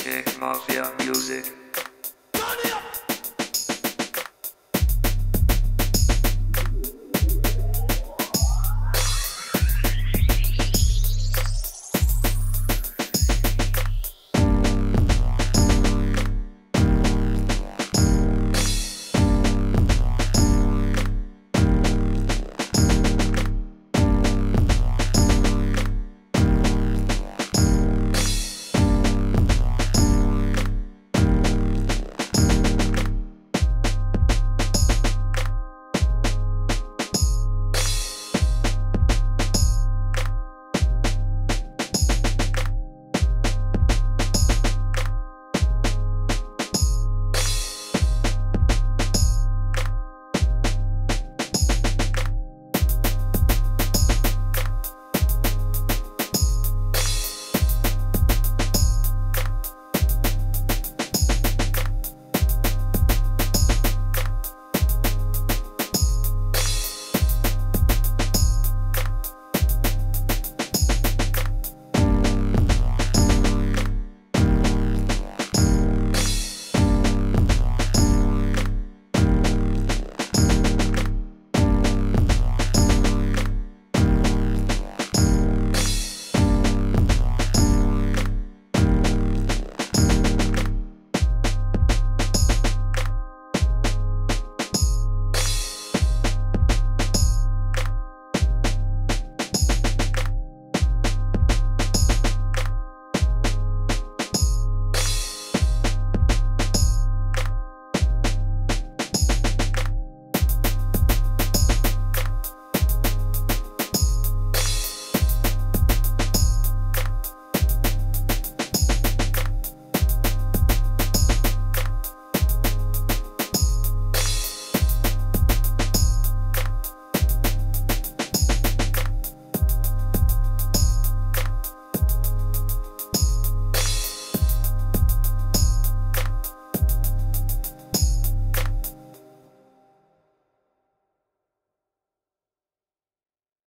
Music Mafia Music.